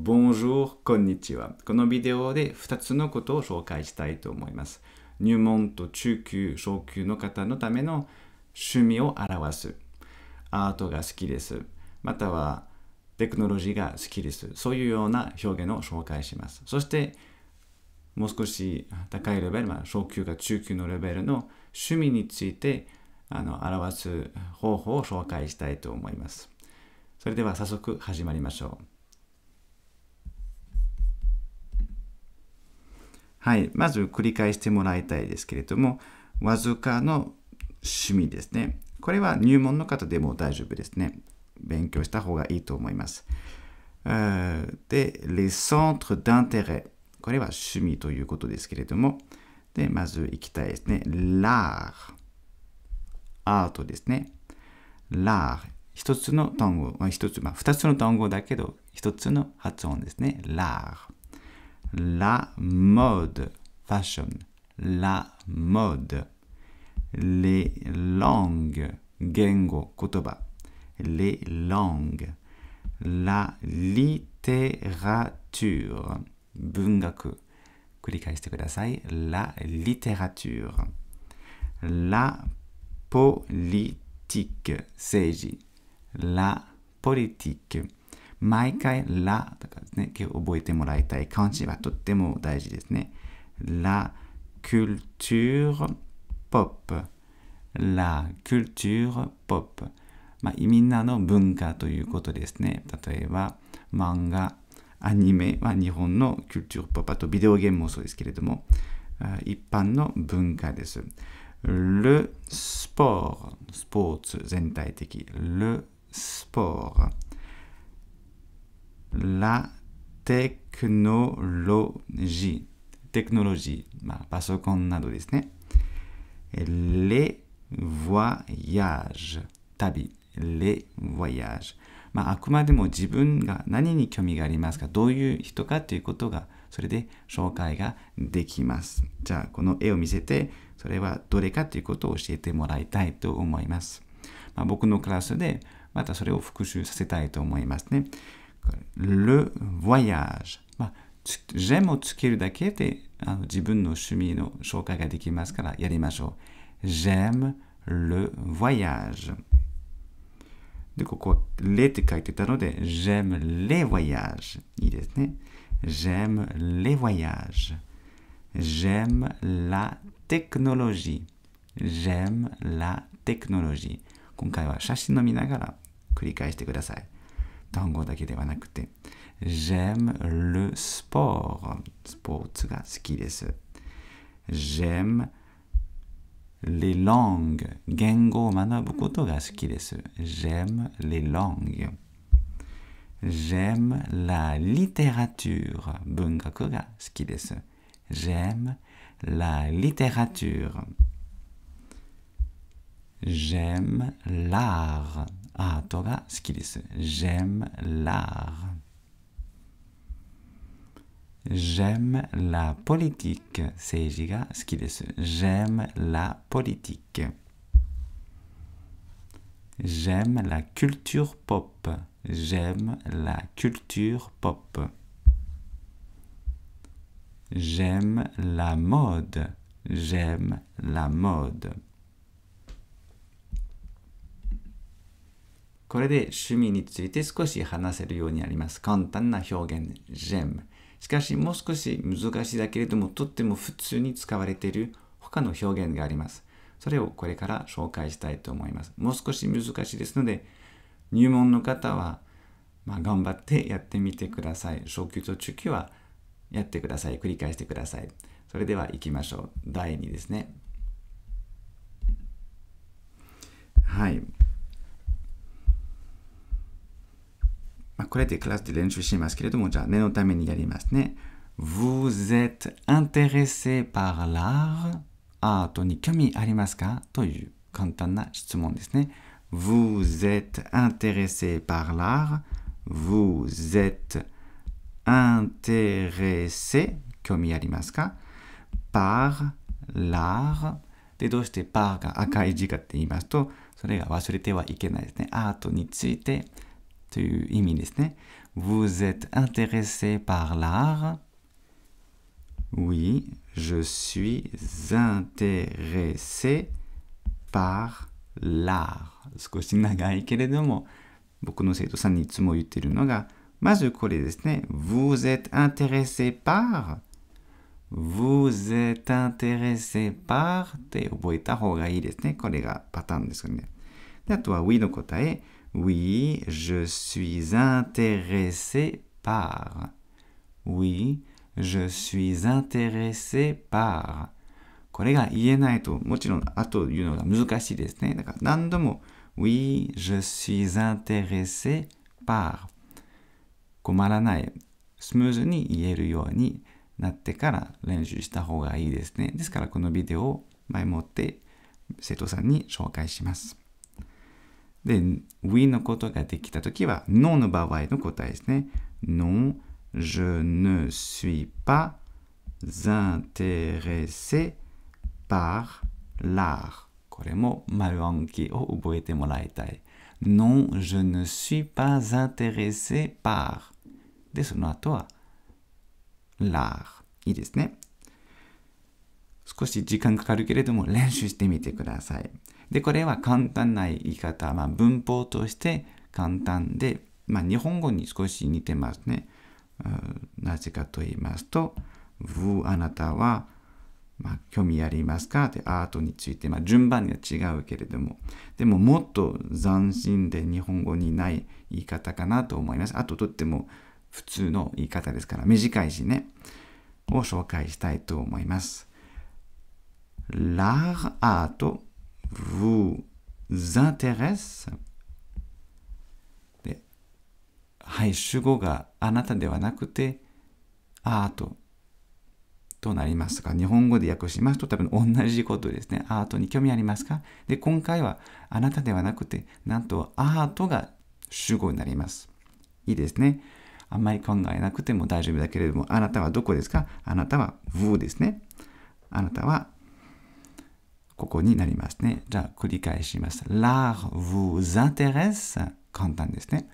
Bonjour, こんにちは。このビデオで2つのことを紹介したいと思います。入門と中級、小級の方のための趣味を表す。アートが好きです。またはテクノロジーが好きです。そういうような表現を紹介します。そして、もう少し高いレベル、まあ、小級か中級のレベルの趣味についてあの表す方法を紹介したいと思います。それでは早速始まりましょう。はい。まず繰り返してもらいたいですけれども、わずかの趣味ですね。これは入門の方でも大丈夫ですね。勉強した方がいいと思います。で、les centres d'intérêt。これは趣味ということですけれども、で、まず行きたいですね。l'art。アートですね。l'art。一つの単語、一つ、まあ、二つの単語だけど、一つの発音ですね。l'art。La mode, fashion, la mode, les langues, 言語、言葉、les langues, la littérature, 文学、繰り返してください。la littérature, la politique, 政治、la politique, 毎回ラとかですね、今日覚えてもらいたい漢字はとっても大事ですね。la culture pop, la culture pop。まあ、みんなの文化ということですね。例えば、漫画、アニメは日本の culture pop、あとビデオゲームもそうですけれども、一般の文化です。le sport、スポーツ全体的。le sport。La technologie。テクノロジー、まあ、パソコンなどですね。les voyages。旅。les voyages。まあ、あくまでも自分が何に興味がありますか、どういう人かということが、それで紹介ができます。じゃあ、この絵を見せて、それはどれかということを教えてもらいたいと思います。まあ、僕のクラスで、またそれを復習させたいと思いますね。Le voyage. まあ、ジェムをつけるだけであの自分の趣味の紹介ができますからやりましょう。ジェム、le voyage。で、ここ、レって書いてたので、ジェム、レ voyage。いいですね。ジェム、レ voyage。ジェム、la technologie。ジェム、la technologie。今回は写真を見ながら繰り返してください。単語だけではなくて、j'aime le sport。スポーツが好きです。j'aime les langues。言語を学ぶことが好きです。j'aime les langues。j'aime la littérature。文学が好きです。j'aime la littérature。j'aime l'art。 アートが好きです。j'aime l'art。j'aime la politique。政治が好きです。j'aime la politique。j'aime la culture pop。j'aime la culture pop。j'aime la mode。j'aime la mode。 これで趣味について少し話せるようになります。簡単な表現、j'aime。しかしもう少し難しいだけれども、とっても普通に使われている他の表現があります。それをこれから紹介したいと思います。もう少し難しいですので、入門の方は、まあ、頑張ってやってみてください。初級と中級はやってください。繰り返してください。それでは行きましょう。第2ですね。はい。まあ、これでクラスで練習しますけれども、じゃあ念のためにやりますね。Vous êtes intéressé par l'art? アートに興味ありますか？という簡単な質問ですね。Vous êtes intéressé par l'art? Vous êtes intéressé? 興味ありますか？Par l'art? で、どうして par が赤い字かって言いますと、それが忘れてはいけないですね。アートについて。vous êtes intéressé par l'art Oui, je suis intéressé par l'art. 少し長いけれども、僕の生徒さんにいつも言ってるのが、まずこれですね。Vous êtes intéressé par Vous êtes intéressé par って覚えた方がいいですね。これがパターンですよね。であとは We の答え。 Oui, je suis intéressé par. Oui, je suis intéressé par. これが言えないと、もちろん後言うのが難しいですね。だから何度も Oui, je suis intéressé par 困らない、スムーズに言えるようになってから練習した方がいいですね。ですからこのビデオを前もって生徒さんに紹介します。で、We のことができたときは No の場合の答えですね。Non, je ne suis pas intéressé par l'art. これも丸暗記を覚えてもらいたい。Non, je ne suis pas intéressé par で、その後は l'art いいですね。少し時間かかるけれども練習してみてください。で、これは簡単な言い方、まあ、文法として簡単で、まあ、日本語に少し似てますね。なぜかと言いますと、vous あなたは、まあ、興味ありますか？ってアートについて、まあ、順番には違うけれども、でももっと斬新で日本語にない言い方かなと思います。あととっても普通の言い方ですから、短いしね、を紹介したいと思います。L'art art vous intéresse で、はい、主語があなたではなくて、アートとなりますが、日本語で訳しますと多分同じことですね。アートに興味ありますかで、今回はあなたではなくて、なんとアートが主語になります。いいですね。あんまり考えなくても大丈夫だけれども、あなたはどこですかあなたは vous ですね。あなたはここになりますね。じゃあ繰り返します。L'art vous intéresse 簡単ですね。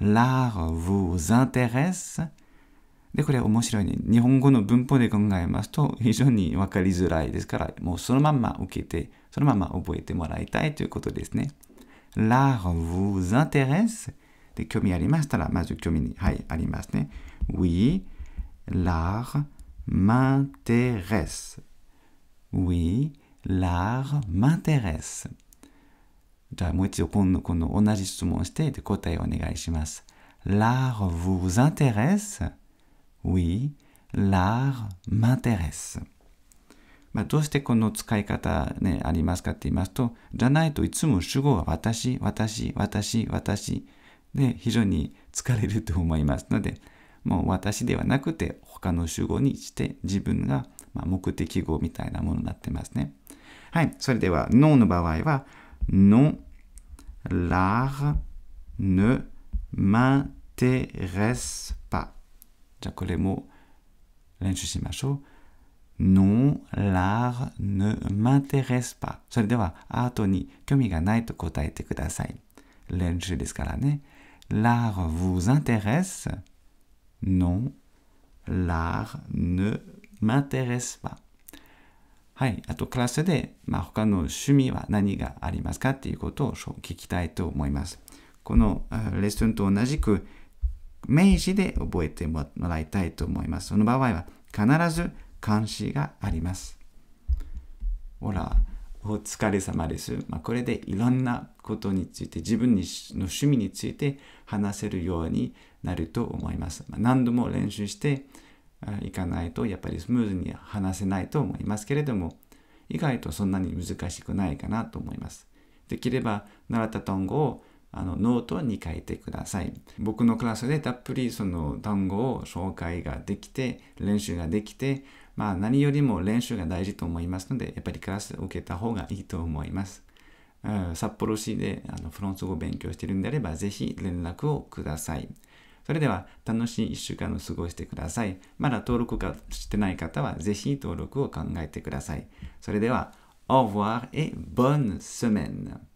L'art vous intéresse で、これ面白いね。日本語の文法で考えますと非常にわかりづらいですから、もうそのまま受けて、そのまま覚えてもらいたいということですね。L'art vous intéresse で、興味ありましたら、まず興味に、はい、ありますね。Oui, l'art m'intéresse. Oui, l'art m'intéresse. じゃあもう一度今度この同じ質問をしてで答えをお願いします。L'art vous intéresse? Oui, l'art m'intéresse. まあ、どうしてこの使い方ね、ありますかって言いますと、じゃないといつも主語は私、私、私、私で非常に疲れると思いますので、もう私ではなくて他の主語にして自分が目的語みたいなものになってますね。はい。それでは、non の場合は、non, l'art ne m'intéresse pas. じゃあこれも練習しましょう。non, l'art ne m'intéresse pas. それでは、アートに興味がないと答えてください。練習ですからね。l'art vous intéresse? Non, l'art ne m'intéresse pas. はい。あと、クラスで、まあ、他の趣味は何がありますかっていうことを聞きたいと思います。このレッスンと同じく、名詞で覚えてもらいたいと思います。その場合は、必ず漢詞があります。ほら、お疲れ様です。まあ、これでいろんなことについて、自分の趣味について話せるようになると思います。まあ、何度も練習していかないと、やっぱりスムーズに話せないと思いますけれども、意外とそんなに難しくないかなと思います。できれば、習った単語をあのノートに書いてください。僕のクラスでたっぷりその単語を紹介ができて、練習ができて、まあ何よりも練習が大事と思いますので、やっぱりクラスを受けた方がいいと思います。札幌市であのフランス語を勉強しているんであれば、ぜひ連絡をください。それでは楽しい1週間を過ごしてください。まだ登録がしてない方は、ぜひ登録を考えてください。それでは、au revoir et bonne semaine!